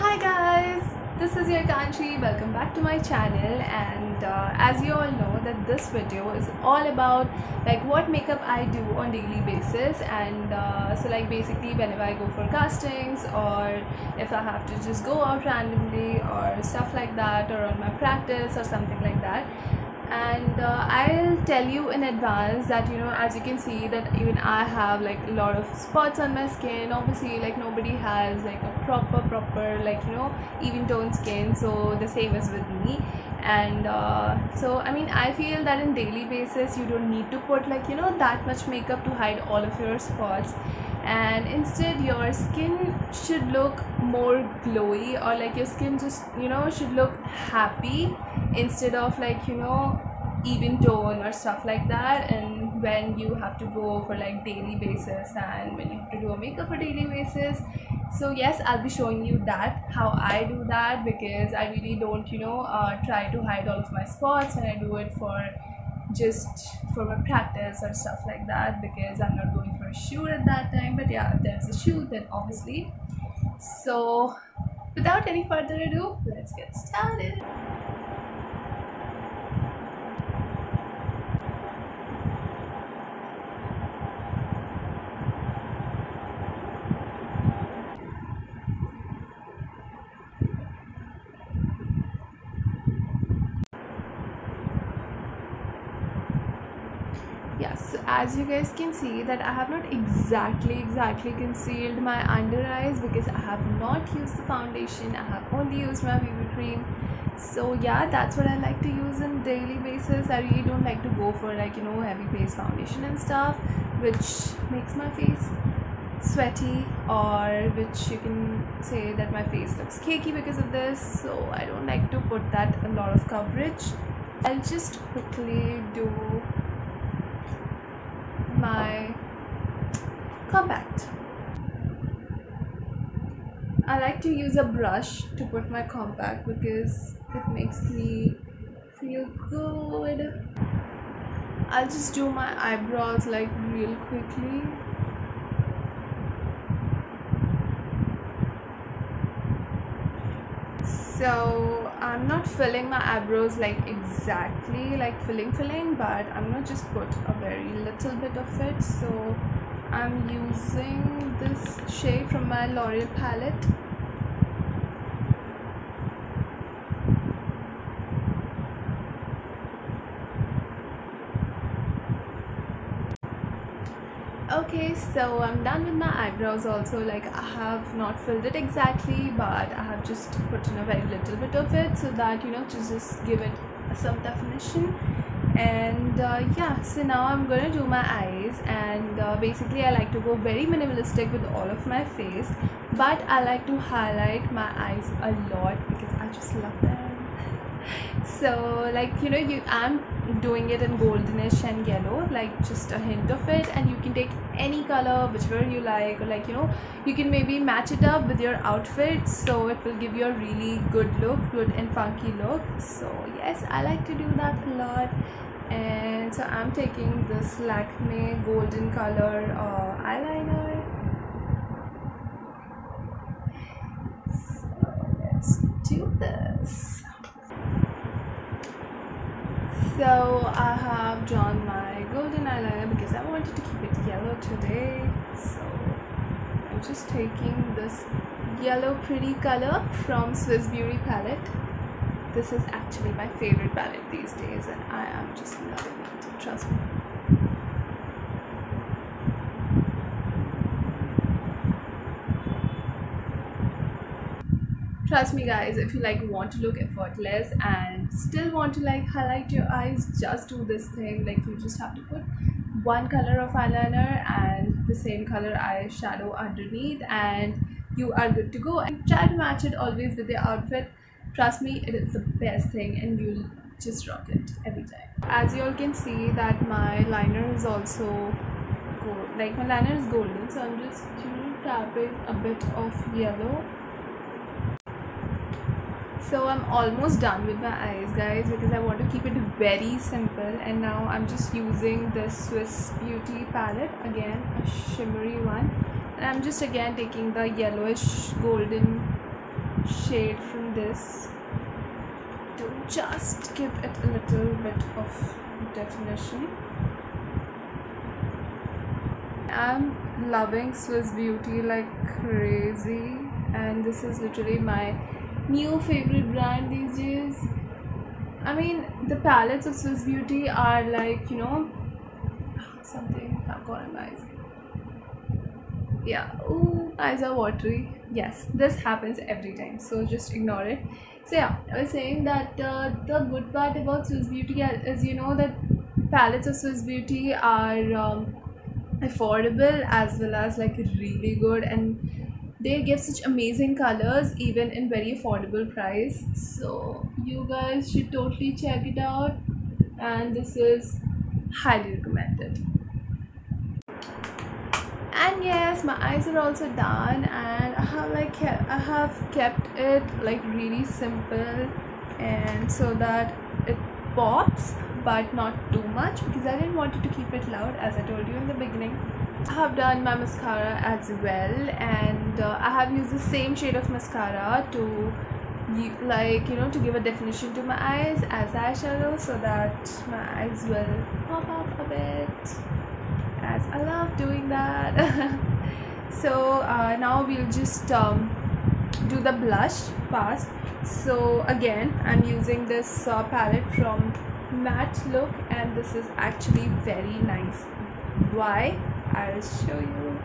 Hi guys, this is your Ekanshi. Welcome back to my channel. And uh, as you all know that this video is all about like what makeup I do on daily basis. And uh, so like basically whenever I go for castings or if I have to just go out randomly or stuff like that or on my practice or something like that and uh, I'll tell you in advance that you know as you can see that even I have like a lot of spots on my skin. Obviously like nobody has like a proper proper like you know even toned skin. So the same is with me. And uh, so I mean I feel that in daily basis you don't need to put like you know that much makeup to hide all of your spots and instead your skin should look more glowy or like your skin just you know should look happy instead of like you know even tone or stuff like that. And when you have to go for like daily basis and when you have to do a makeup for daily basis. So yes i'll be showing you that how i do that because i really don't you know uh, try to hide all of my spots and i do it for just for my practice or stuff like that because i'm not going a at that time but yeah there's a shoot then obviously. So without any further ado let's get started yes as you guys can see that I have not exactly exactly concealed my under eyes because I have not used the foundation. I have only used my BB cream. So yeah that's what I like to use in daily basis. I really don't like to go for like you know heavy base foundation and stuff which makes my face sweaty or which you can say that my face looks cakey because of this. So I don't like to put that a lot of coverage. I'll just quickly do my compact. I like to use a brush to put my compact because it makes me feel good. I'll just do my eyebrows like real quickly. so I'm not filling my eyebrows like exactly like filling filling but I'm gonna just put a very little bit of it. So I'm using this shade from my L'Oreal palette so i'm done with my eyebrows also like i have not filled it exactly but i have just put in a very little bit of it so that you know to just give it some definition. And uh, yeah so now i'm gonna do my eyes and uh, basically i like to go very minimalistic with all of my face but i like to highlight my eyes a lot because i just love them. So like you know you i'm doing it in goldenish and yellow like just a hint of it. And you can take any color whichever you like. Or like you know you can maybe match it up with your outfit so it will give you a really good look good and funky look. So yes i like to do that a lot. And so i'm taking this Lakme golden color uh, eyeliner. So let's do this so I have drawn my golden eyeliner because I wanted to keep it yellow today. So I'm just taking this yellow pretty color from Swiss Beauty palette. This is actually my favorite palette these days and I am just loving it trust me. Trust me guys if you like want to look effortless and still want to like highlight your eyes just do this thing. Like you just have to put one color of eyeliner and the same color eyeshadow underneath and you are good to go. And try to match it always with your outfit. Trust me it is the best thing and you'll just rock it every time. As you all can see that my liner is also gold like my liner is golden so i'm just tapping a bit of yellow so i'm almost done with my eyes guys because i want to keep it very simple. And now i'm just using the swiss beauty palette. Again a shimmery one. And i'm just again taking the yellowish golden shade from this to just give it a little bit of definition. I'm loving Swiss Beauty like crazy. And this is literally my new favorite brand these days? I mean the palettes of Swiss Beauty are like you know something I've got my eyes. Yeah. Ooh eyes are watery. Yes this happens every time so just ignore it. So yeah I was saying that uh, the good part about Swiss Beauty is you know that palettes of Swiss Beauty are um, affordable as well as like really good and they give such amazing colors even in very affordable price. So you guys should totally check it out. And this is highly recommended. And yes my eyes are also done. And i have like i have kept it like really simple. And so that it pops but not too much because I didn't want to keep it loud as I told you in the beginning. I have done my mascara as well and uh, I have used the same shade of mascara to like you know to give a definition to my eyes as eyeshadow so that my eyes will pop up a bit as I love doing that. So uh, now we'll just um, do the blush fast so again I'm using this uh, palette from matte look and this is actually very nice. Why I'll show you.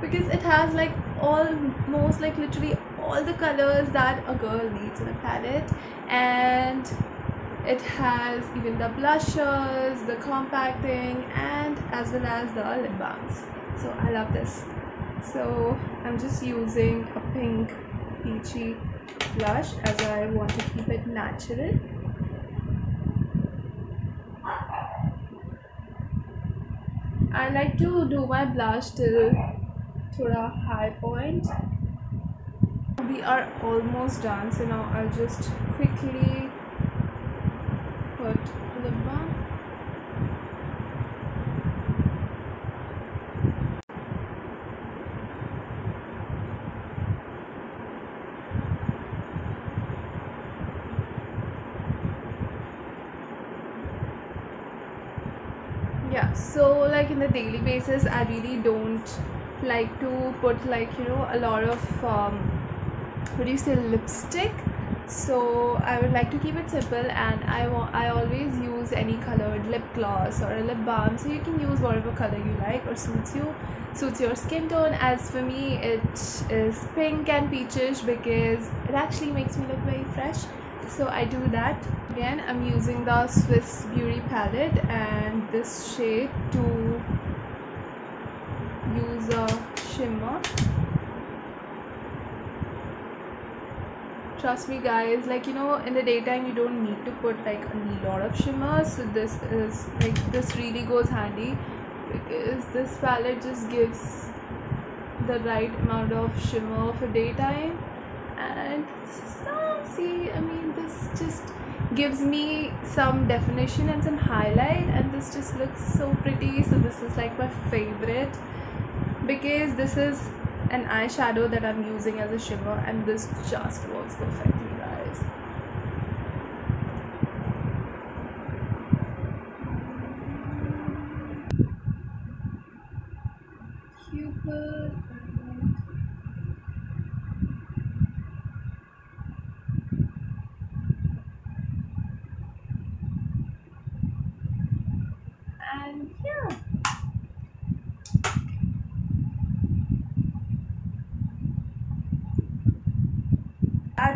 Because it has like almost like literally all the colors that a girl needs in a palette. And it has even the blushes the compacting and as well as the lip balms. So I love this. So I'm just using a pink peachy blush as I want to keep it natural I like to do my blush till thoda high point. We are almost done so now I'll just quickly put the balm yeah so like in the daily basis i really don't like to put like you know a lot of um, what do you say lipstick. So i would like to keep it simple and i want i always use any colored lip gloss or a lip balm. So you can use whatever color you like or suits you suits your skin tone. As for me it is pink and peachish because it actually makes me look very fresh so I do that. Again I'm using the Swiss Beauty palette and this shade to use a shimmer. Trust me guys like you know in the daytime you don't need to put like a lot of shimmer so this is like this really goes handy because this palette just gives the right amount of shimmer for daytime and see I mean this just gives me some definition and some highlight and this just looks so pretty. So this is like my favorite because this is an eyeshadow that I'm using as a shimmer and this just works perfectly guys Cupid and yeah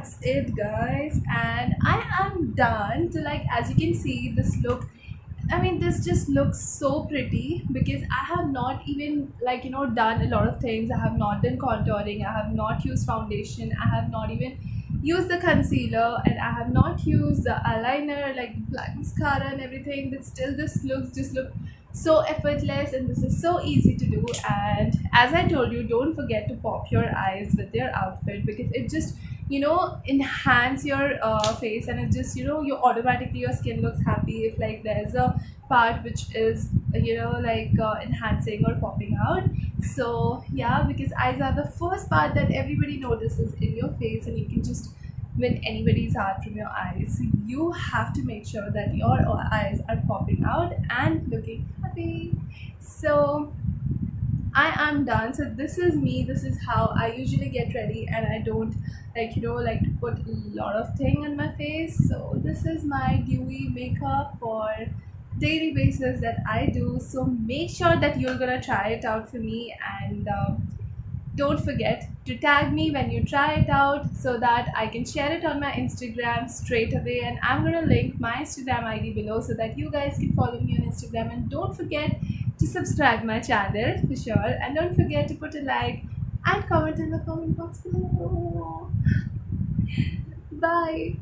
that's it guys. And i am done. So like as you can see this look i mean this just looks so pretty because i have not even like you know done a lot of things. I have not done contouring. I have not used foundation. I have not even used the concealer. And i have not used the eyeliner like black mascara and everything. But still this looks just look so effortless and this is so easy to do. And as i told you don't forget to pop your eyes with your outfit because it just you know enhance your uh, face and it just you know you automatically your skin looks happy if like there's a part which is you know like uh, enhancing or popping out. So yeah because eyes are the first part that everybody notices in your face and you can just win anybody's heart from your eyes. You have to make sure that your eyes are popping out and looking happy. So I am done. So this is me. This is how I usually get ready, and I don't like you know like to put a lot of thing on my face. So this is my dewy makeup for daily basis that I do. So make sure that you're gonna try it out for me, and um, don't forget to tag me when you try it out so that I can share it on my Instagram straight away. And I'm gonna link my Instagram ID below so that you guys can follow me on Instagram. And don't forget to subscribe my channel for sure. And don't forget to put a like and comment in the comment box below. Bye